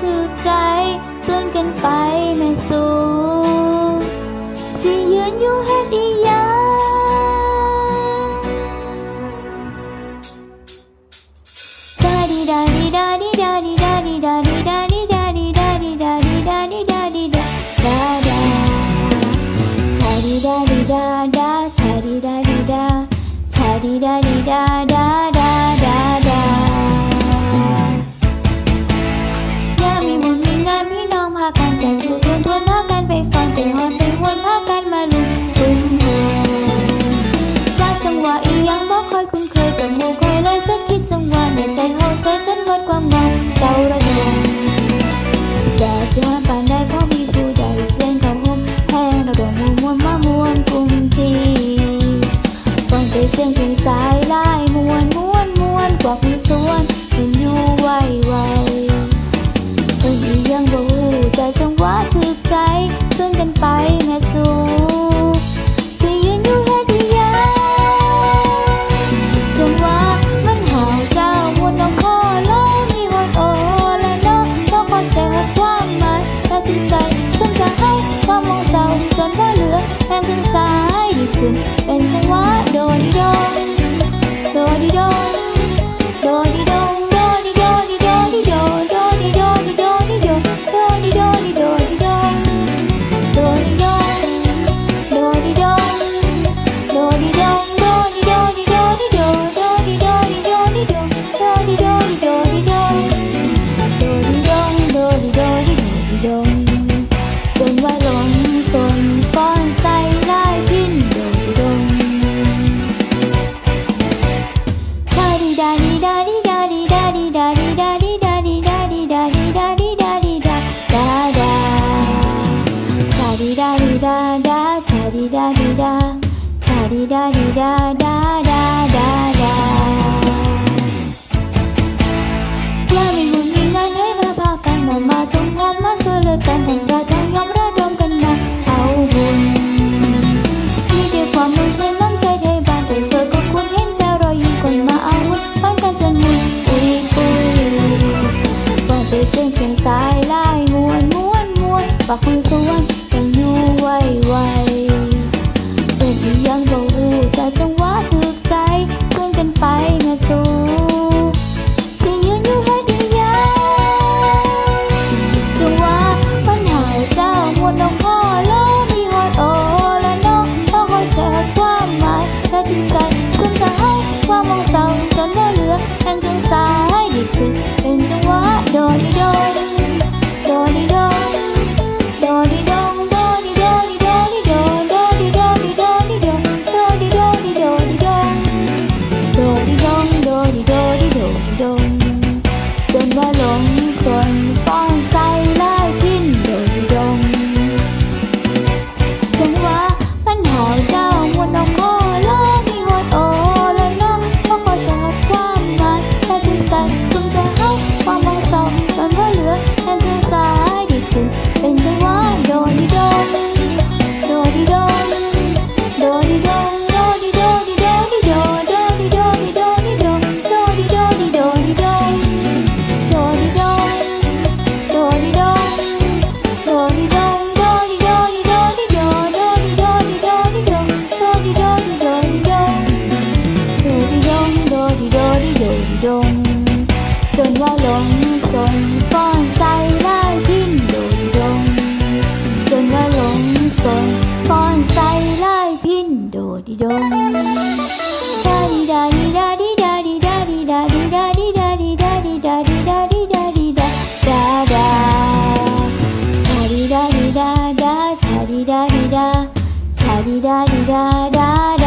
ถูอใจเตือนกันไป กันแต่ถูกทวนทวนหากันไปฟังไปหอนไปวนหากันมาลุกคุ้นหัวจากจังหวะอียังบ่ค่อยคุ้นเคยกับหมู่คอยเลยสักคิดจังหวะในใจเฮาเสียจนหมดความ di da di da da da da. Da Kami guningan hei berbakan Mematung mama sulutan dan 怎么 리라리라 자리라리라라.